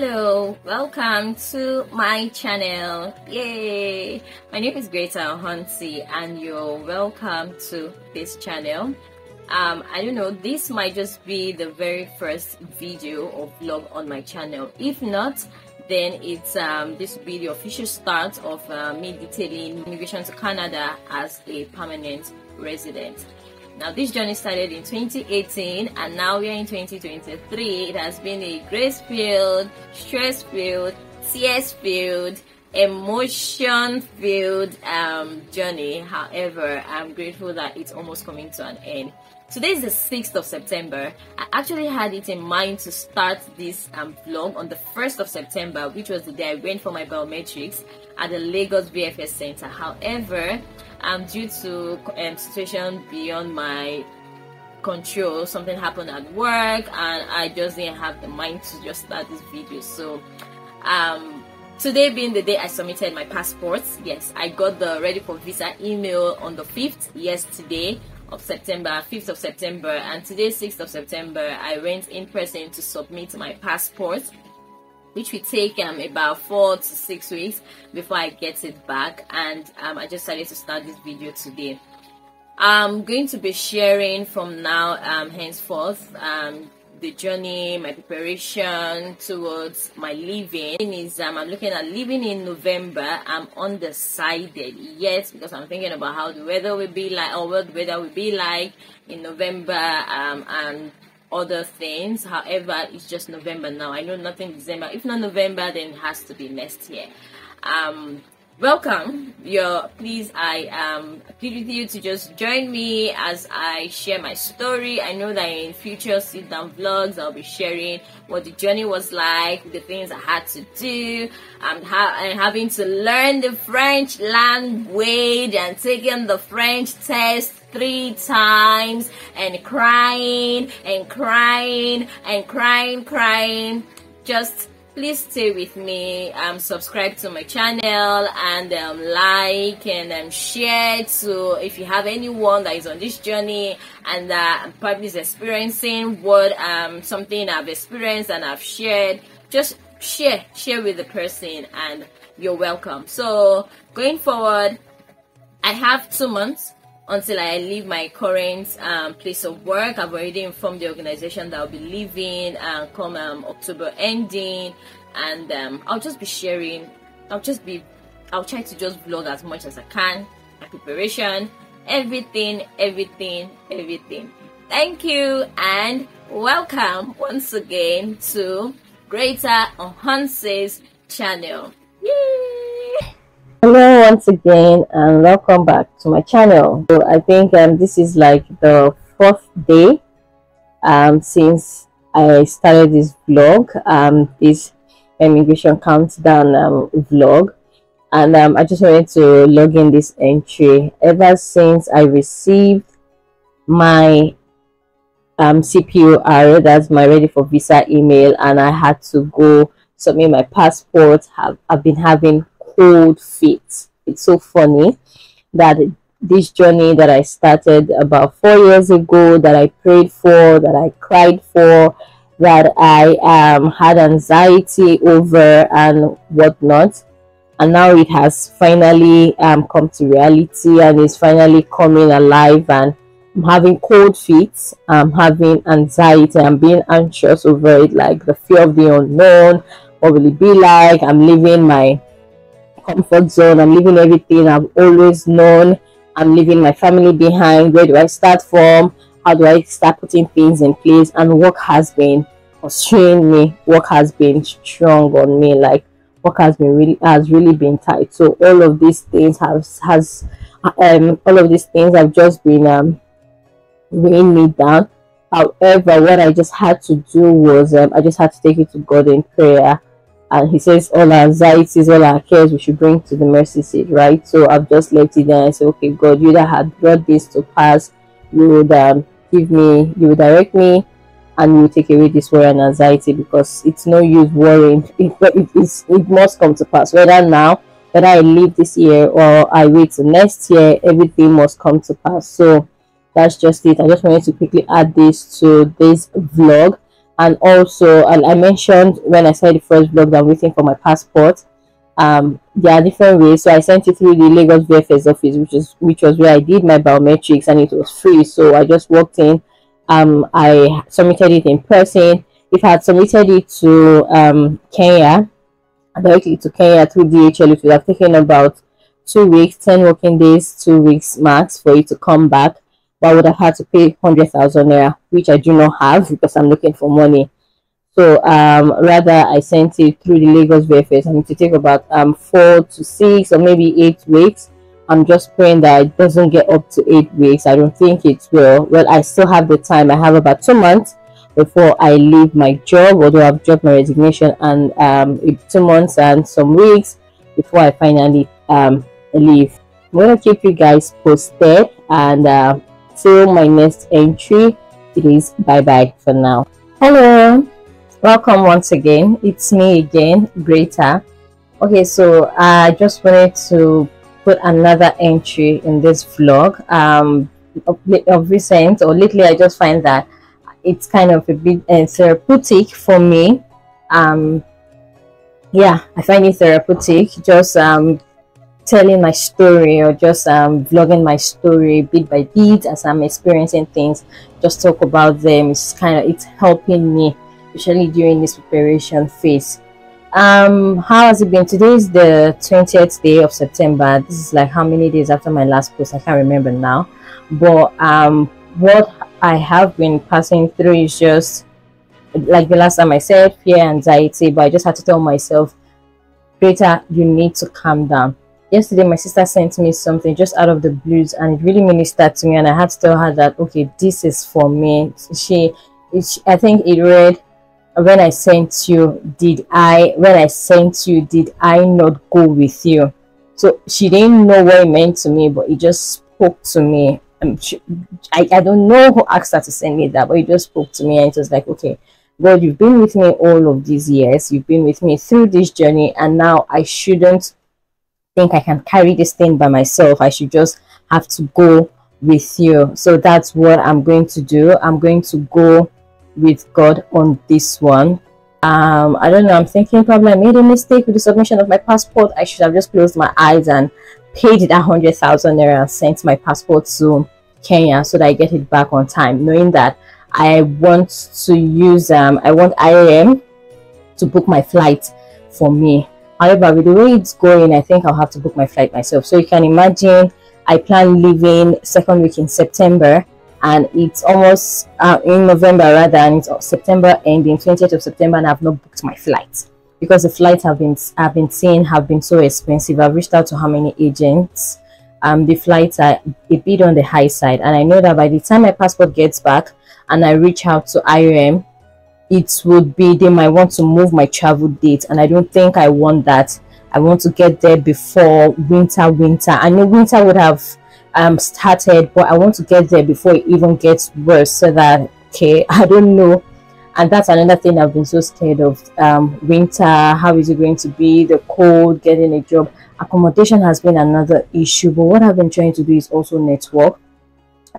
Hello, welcome to my channel. Yay! My name is Greater Hunty and you're welcome to this channel. Um, I don't know, this might just be the very first video or vlog on my channel. If not, then it's um, this will be the official start of uh, me detailing immigration to Canada as a permanent resident. Now, this journey started in 2018 and now we are in 2023. It has been a grace filled, stress filled, tears filled, emotion filled um, journey. However, I'm grateful that it's almost coming to an end. Today is the 6th of September. I actually had it in mind to start this um, vlog on the 1st of September, which was the day I went for my biometrics at the Lagos VFS Center. However, um, due to um, situation beyond my control, something happened at work and I just didn't have the mind to just start this video. So, um, today being the day I submitted my passport, yes, I got the ready for visa email on the 5th yesterday of September, 5th of September, and today, 6th of September, I went in person to submit my passport, which will take um, about four to six weeks before I get it back. And um, I just decided to start this video today. I'm going to be sharing from now um, henceforth um, the journey, my preparation towards my leaving is um, I'm looking at leaving in November. I'm undecided yet because I'm thinking about how the weather will be like or what the weather will be like in November um, and other things. However, it's just November now. I know nothing December. If not November, then it has to be next year. Um, welcome. Your please i um plead with you to just join me as i share my story. I know that in future sit down vlogs i'll be sharing what the journey was like the things i had to do um, ha- and having to learn the french language and taking the french test three times and crying and crying and crying crying. Just please stay with me um subscribe to my channel and um, like and um, share so if you have anyone that is on this journey and that probably is experiencing what um something i've experienced and i've shared just share share with the person and you're welcome. So going forward i have two months until I leave my current um, place of work. I've already informed the organization that I'll be leaving uh, come um, October ending, and um, I'll just be sharing. I'll just be, I'll try to just vlog as much as I can. My preparation, everything, everything, everything. Thank you and welcome once again to Greater On Hanse's channel. Hello once again and welcome back to my channel. So I think um, this is like the fourth day um, since I started this vlog, um, this immigration countdown um, vlog. And um, I just wanted to log in this entry. Ever since I received my um, COPR, that's my ready for visa email, and I had to go submit my passport, have, I've been having cold feet. It's so funny that this journey that I started about four years ago, that I prayed for, that I cried for, that I um, had anxiety over and whatnot. And now it has finally um, come to reality and is finally coming alive. And I'm having cold feet, I'm having anxiety, I'm being anxious over it, like the fear of the unknown. What will it be like? I'm leaving my comfort zone. I'm leaving everything I've always known. I'm leaving my family behind. Where do I start from? How do I start putting things in place? And work has been pursuing me. Work has been strong on me. Like work has been really has really been tight. So all of these things has has um all of these things have just been um weighing me down. However, what I just had to do was um, I just had to take it to God in prayer and he says all our anxieties, all our cares we should bring to the mercy seat, right? So I've just left it there and said, okay, God, you that had brought this to pass, you would um, give me, you would direct me, and you will take away this worry and anxiety because it's no use worrying. It, it, it must come to pass. Whether now, whether I leave this year or I wait till next year, everything must come to pass. So that's just it. I just wanted to quickly add this to this vlog and also and I mentioned when I said the first blog that I'm waiting for my passport um there are different ways. So I sent it through the Lagos VFS office which is which was where I did my biometrics and it was free. So I just walked in um I submitted it in person. If I had submitted it to um Kenya directly to Kenya through DHL it would have taken about two weeks 10 working days two weeks max for it to come back but I would have had to pay 100,000 naira, which I do not have because I'm looking for money. So um, rather, I sent it through the Lagos VFS and it take about um, four to six or maybe eight weeks. I'm just praying that it doesn't get up to eight weeks. I don't think it will. Well, I still have the time. I have about two months before I leave my job, although I've dropped my resignation and um, two months and some weeks before I finally um, leave. I'm going to keep you guys posted and uh, till my next entry it is bye bye for now. Hello. Welcome once again. It's me again Greater. Okay so i just wanted to put another entry in this vlog. Um of, of recent or lately i just find that it's kind of a bit uh, therapeutic for me. Um yeah i find it therapeutic. Just um telling my story or just um, vlogging my story bit by bit as I'm experiencing things. Just talk about them. It's kind of it's helping me, especially during this preparation phase. Um, how has it been? Today is the 20th day of September. This is like how many days after my last post? I can't remember now. But um, what I have been passing through is just like the last time I said fear, anxiety. But I just had to tell myself, Greater, you need to calm down yesterday my sister sent me something just out of the blues and it really ministered to me and i had to tell her that okay this is for me. She, she i think it read when i sent you did i when i sent you did i not go with you? So she didn't know what it meant to me but it just spoke to me. Um, she, I, I don't know who asked her to send me that but it just spoke to me and it was like okay God, you've been with me all of these years. You've been with me through this journey, and now I shouldn't think I can carry this thing by myself. I should just have to go with you. So that's what I'm going to do. I'm going to go with God on this one. Um, I don't know. I'm thinking probably I made a mistake with the submission of my passport. I should have just closed my eyes and paid that hundred thousand naira and sent my passport to Kenya so that I get it back on time, knowing that I want to use um I want IOM to book my flight for me However, with the way it's going, I think I'll have to book my flight myself. So you can imagine I plan leaving second week in September and it's almost uh, in November rather and it's September ending 20th of September and I've not booked my flight because the flights have been I've been seeing have been so expensive. I've reached out to how many agents. Um, the flights are a bit on the high side and I know that by the time my passport gets back and I reach out to IOM it would be they might want to move my travel date and i don't think i want that. I want to get there before winter winter. I know winter would have um started but i want to get there before it even gets worse so that okay i don't know. And that's another thing i've been so scared of um winter how is it going to be the cold getting a job. Accommodation has been another issue but what i've been trying to do is also network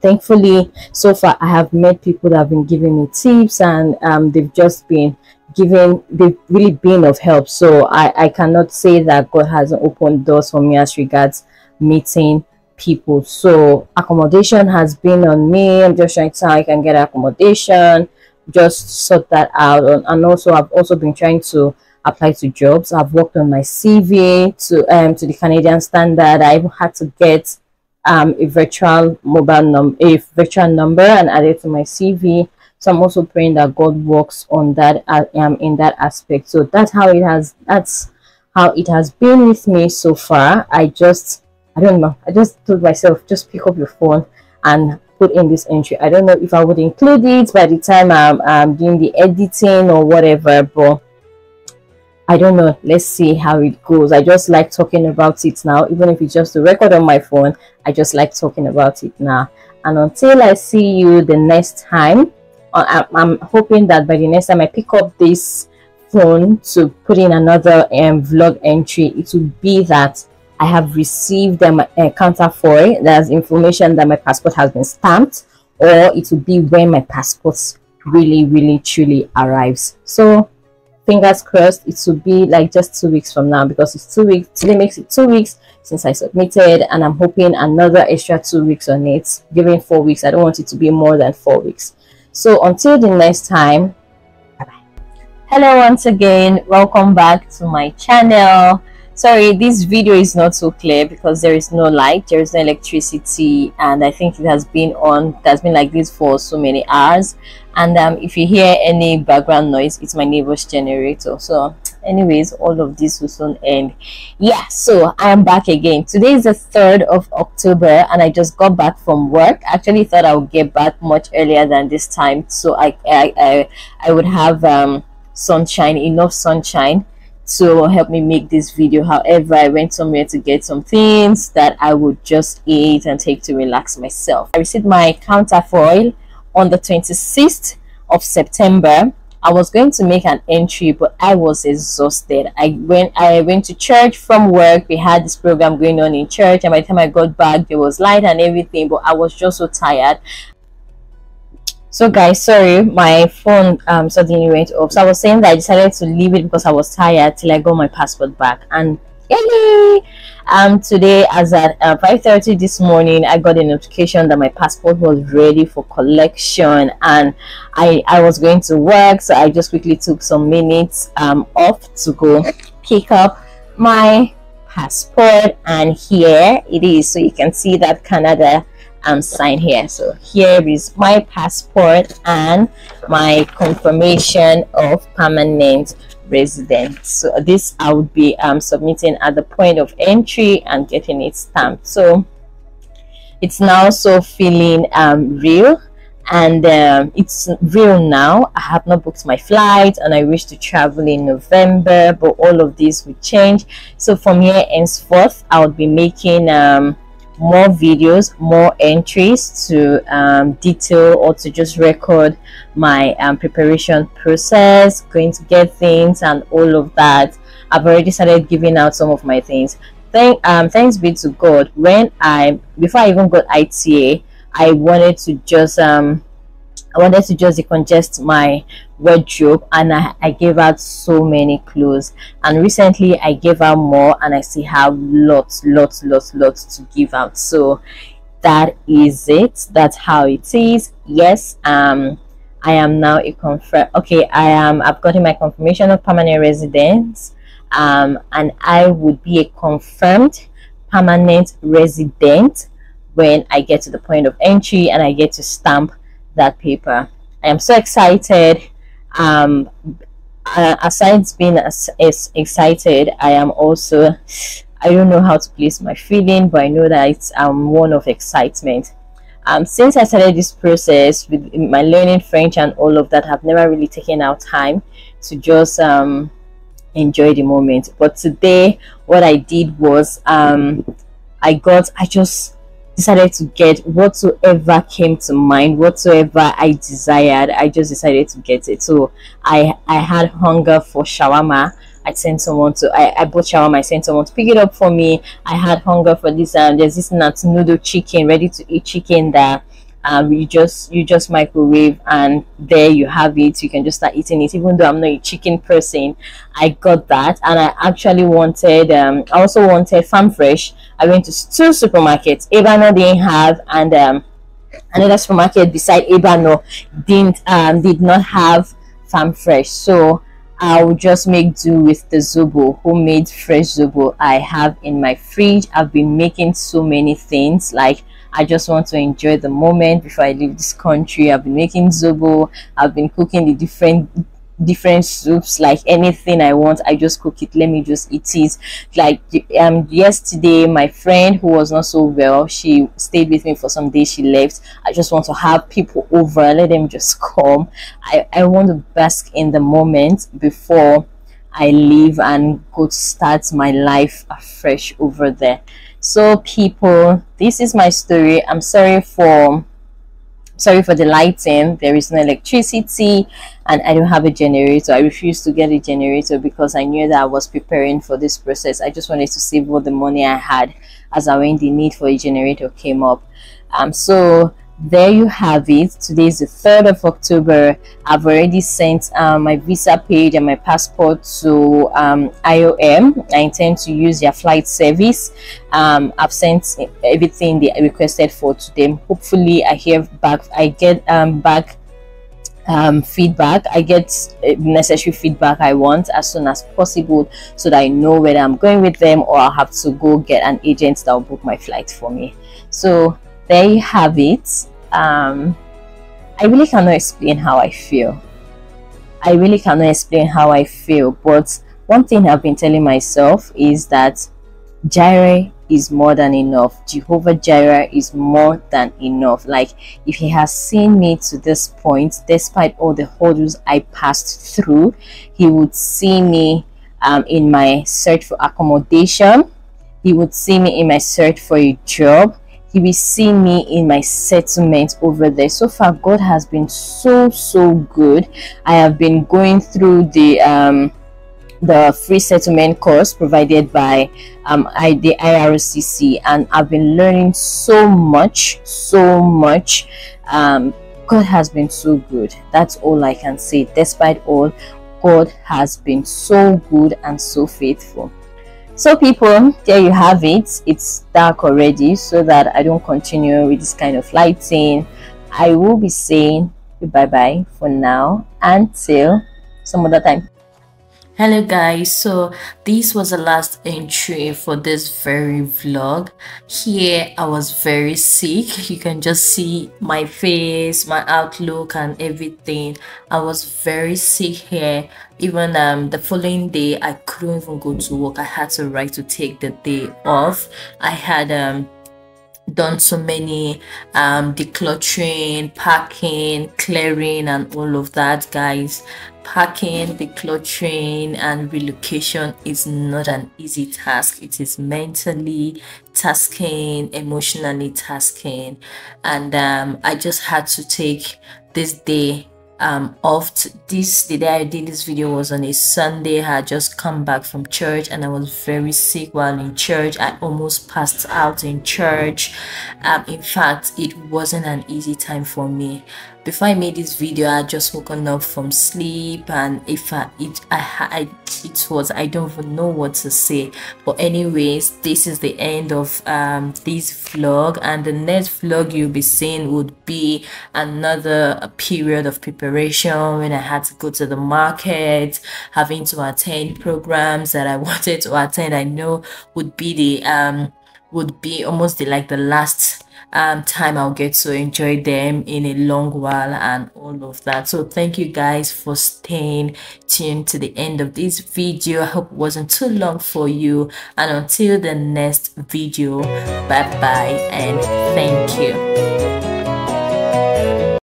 thankfully so far i have met people that have been giving me tips and um, they've just been giving they've really been of help. So i i cannot say that god hasn't opened doors for me as regards meeting people. So accommodation has been on me. I'm just trying to see i can get accommodation just sort that out. And also i've also been trying to apply to jobs. I've worked on my cv to um to the canadian standard. I had to get um, a virtual mobile number, a virtual number, and add it to my CV. So I'm also praying that God works on that uh, um, in that aspect. So that's how it has. That's how it has been with me so far. I just, I don't know. I just told myself, just pick up your phone and put in this entry. I don't know if I would include it by the time I'm, I'm doing the editing or whatever, but I don't know. Let's see how it goes. I just like talking about it now, even if it's just a record on my phone. I just like talking about it now. And until I see you the next time, uh, I'm hoping that by the next time I pick up this phone to put in another um, vlog entry, it will be that I have received um, a counter foil. There's information that my passport has been stamped, or it will be when my passport really really truly arrives so fingers crossed it will be like just two weeks from now because it's two weeks today makes it two weeks since i submitted and i'm hoping another extra two weeks on it. Giving four weeks i don't want it to be more than four weeks. So until the next time bye bye hello once again. Welcome back to my channel sorry this video is not so clear because there is no light there is no electricity and i think it has been on it has been like this for so many hours. And um, if you hear any background noise it's my neighbor's generator. So anyways all of this will soon end. Yeah so i am back again. Today is the 3rd of october and i just got back from work. I actually thought i would get back much earlier than this time so i i i, I would have um sunshine enough sunshine to help me make this video. However i went somewhere to get some things that i would just eat and take to relax myself. I received my counterfoil on the 26th of september. I was going to make an entry but i was exhausted. I went i went to church from work. We had this program going on in church and by the time i got back there was light and everything but i was just so tired so guys sorry my phone um suddenly went off. So i was saying that i decided to leave it because i was tired till i got my passport back. And yay! Um today as at uh, 5 30 this morning i got a notification that my passport was ready for collection. And i i was going to work so i just quickly took some minutes um off to go pick up my passport. And here it is. So you can see that canada um, sign here. So here is my passport and my confirmation of permanent residence. So this i would be um, submitting at the point of entry and getting it stamped. So it's now so feeling um, real and um, it's real now. I have not booked my flight and i wish to travel in november but all of this will change. So from here henceforth i will be making um, more videos more entries to um, detail or to just record my um, preparation process going to get things and all of that. I've already started giving out some of my things. Thank um thanks be to god when i before i even got ita i wanted to just um I wanted to just decongest my wardrobe and I, I gave out so many clothes. And recently I gave out more and I still have lots lots lots lots to give out. So that is it. That's how it is. Yes um I am now a confirm okay I am I've gotten my confirmation of permanent residence um and I would be a confirmed permanent resident when I get to the point of entry and I get to stamp that paper. I am so excited. Um, aside being as, as excited, I am also I don't know how to place my feeling, but I know that it's um, one of excitement. Um, since I started this process with my learning French and all of that, I've never really taken out time to just um, enjoy the moment. But today, what I did was um, I got I just decided to get whatsoever came to mind whatsoever i desired i just decided to get it so i i had hunger for shawarma I sent someone to I, I bought shawarma, I sent someone to pick it up for me. I had hunger for this um there's this nut noodle chicken, ready to eat chicken that um, you just you just microwave and there you have it. You can just start eating it. Even though i'm not a chicken person i got that. And i actually wanted um, i also wanted farm fresh. I went to two supermarkets Ebeano didn't have and um, another supermarket beside Ebeano didn't um, did not have farm fresh. So I'll just make do with the Zobo, homemade fresh Zobo I have in my fridge. I've been making so many things like I just want to enjoy the moment before I leave this country. I've been making zobo. I've been cooking the different different soups like anything i want i just cook it. Let me just eat it. Like um yesterday my friend who was not so well she stayed with me for some days. She left. I just want to have people over. Let them just come. I i want to bask in the moment before i leave and go to start my life afresh over there so people this is my story. I'm sorry for sorry for the lighting. There is no electricity and i don't have a generator. I refused to get a generator because i knew that i was preparing for this process. I just wanted to save all the money i had as i when the need for a generator came up. Um so there you have it. Today is the 3rd of october. I've already sent um, my visa page and my passport to um, iom i intend to use their flight service. Um, i've sent everything they requested for to them. Hopefully i hear back i get um, back um, feedback. I get uh, necessary feedback i want as soon as possible so that i know whether i'm going with them or i'll have to go get an agent that will book my flight for me. So there you have it. Um, I really cannot explain how I feel. I really cannot explain how I feel, but one thing I've been telling myself is that Jireh is more than enough. Jehovah Jireh is more than enough. Like, if He has seen me to this point, despite all the hurdles I passed through, He would see me um, in my search for accommodation. He would see me in my search for a job he will see me in my settlement over there. So far god has been so so good. I have been going through the um the free settlement course provided by um, I, the IRCC and I've been learning so much so much. Um, God has been so good. That's all I can say. Despite all God has been so good and so faithful so people there you have it. It's dark already so that i don't continue with this kind of lighting. I will be saying bye bye for now until some other time hello guys. So this was the last entry for this very vlog. Here i was very sick. You can just see my face my outlook and everything. I was very sick here. Even um the following day i couldn't even go to work. I had to write to take the day off. I had um done so many um decluttering packing clearing and all of that guys. Packing decluttering and relocation is not an easy task. It is mentally tasking emotionally tasking. And um i just had to take this day um off this the day i did this video was on a sunday i had just come back from church and i was very sick while in church. I almost passed out in church. Um in fact it wasn't an easy time for me before I made this video I just woken up from sleep and if I it I, I it was I don't even know what to say. But anyways this is the end of um this vlog and the next vlog you'll be seeing would be another period of preparation when I had to go to the market having to attend programs that I wanted to attend I know would be the um would be almost the like the last um, time I'll get to enjoy them in a long while and all of that. So thank you guys for staying tuned to the end of this video. I hope it wasn't too long for you. And until the next video, bye bye and thank you.